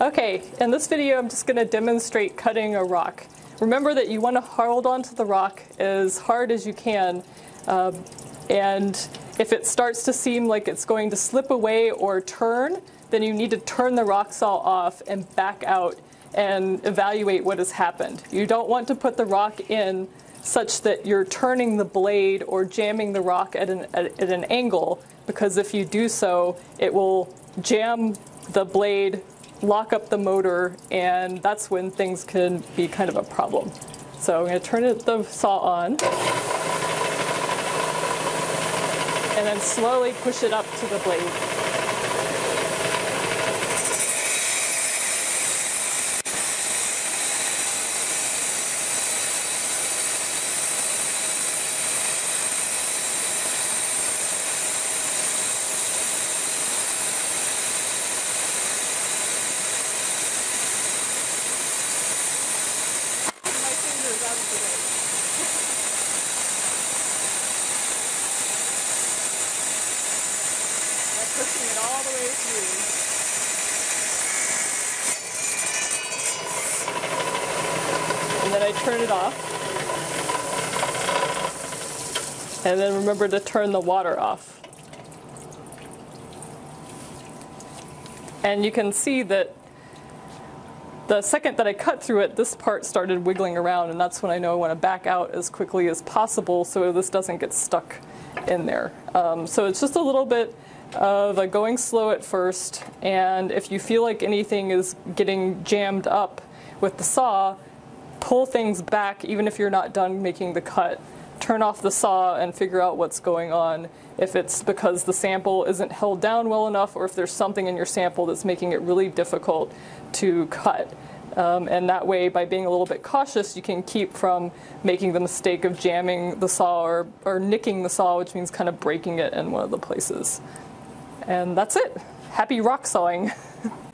Okay, in this video I'm just going to demonstrate cutting a rock. Remember that you want to hold onto the rock as hard as you can um, and if it starts to seem like it's going to slip away or turn, then you need to turn the rock saw off and back out and evaluate what has happened. You don't want to put the rock in such that you're turning the blade or jamming the rock at an, at, at an angle because if you do so, it will jam the blade lock up the motor, and that's when things can be kind of a problem. So I'm going to turn it, the saw on, and then slowly push it up to the blade. All the way through. And then I turn it off. And then remember to turn the water off. And you can see that the second that I cut through it, this part started wiggling around, and that's when I know I want to back out as quickly as possible so this doesn't get stuck in there. Um, so it's just a little bit of a going slow at first, and if you feel like anything is getting jammed up with the saw, pull things back even if you're not done making the cut. Turn off the saw and figure out what's going on. If it's because the sample isn't held down well enough, or if there's something in your sample that's making it really difficult to cut. Um, and that way, by being a little bit cautious, you can keep from making the mistake of jamming the saw or, or nicking the saw, which means kind of breaking it in one of the places. And that's it. Happy rock sawing.